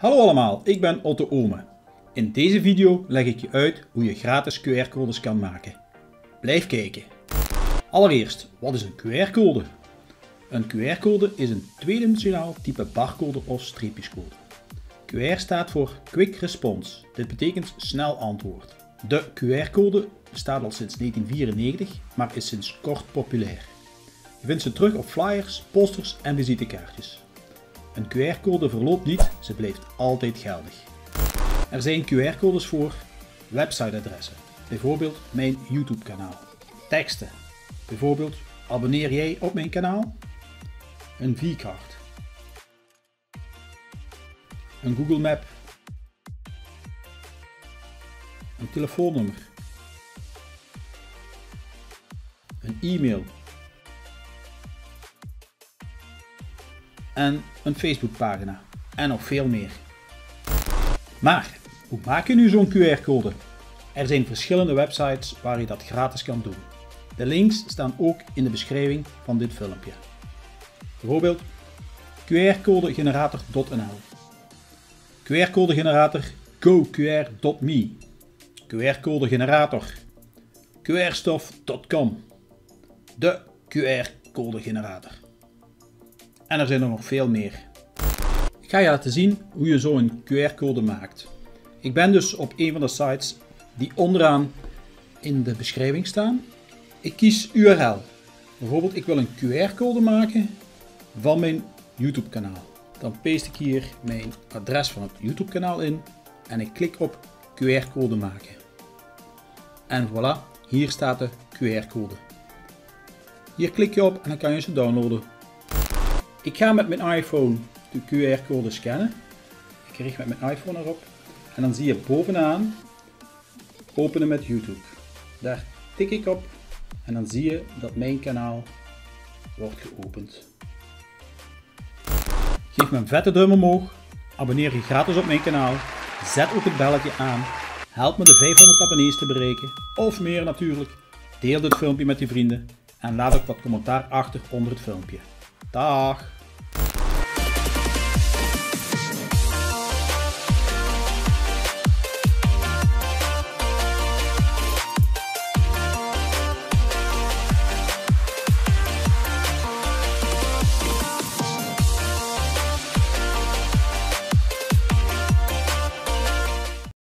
Hallo allemaal, ik ben Otto Ome. In deze video leg ik je uit hoe je gratis QR-codes kan maken. Blijf kijken. Allereerst, wat is een QR-code? Een QR-code is een tweedimensionaal type barcode of streepjescode. QR staat voor Quick Response. Dit betekent snel antwoord. De QR-code bestaat al sinds 1994, maar is sinds kort populair. Je vindt ze terug op flyers, posters en visitekaartjes. Een QR-code verloopt niet, ze blijft altijd geldig. Er zijn QR-codes voor websiteadressen, bijvoorbeeld mijn YouTube-kanaal. Teksten, bijvoorbeeld abonneer jij op mijn kanaal? Een V-card. Een Google Map. Een telefoonnummer. Een e-mail. En een Facebookpagina. En nog veel meer. Maar, hoe maak je nu zo'n QR-code? Er zijn verschillende websites waar je dat gratis kan doen. De links staan ook in de beschrijving van dit filmpje. Bijvoorbeeld qrcodegenerator.nl QR-codegenerator goqr.me QR-codegenerator qrstof.com De QR-codegenerator En er zijn er nog veel meer. Ik ga je laten zien hoe je zo een QR-code maakt. Ik ben dus op een van de sites die onderaan in de beschrijving staan. Ik kies URL. Bijvoorbeeld ik wil een QR-code maken van mijn YouTube kanaal. Dan paste ik hier mijn adres van het YouTube kanaal in en ik klik op QR-code maken. En voilà, hier staat de QR-code. Hier klik je op en dan kan je ze downloaden. Ik ga met mijn iPhone de QR-code scannen. Ik richt met mijn iPhone erop en dan zie je bovenaan openen met YouTube. Daar tik ik op en dan zie je dat mijn kanaal wordt geopend. Geef me een vette duim omhoog, abonneer je gratis op mijn kanaal, zet ook het belletje aan, help me de 500 abonnees te bereiken, of meer natuurlijk. Deel dit filmpje met je vrienden en laat ook wat commentaar achter onder het filmpje. Tag.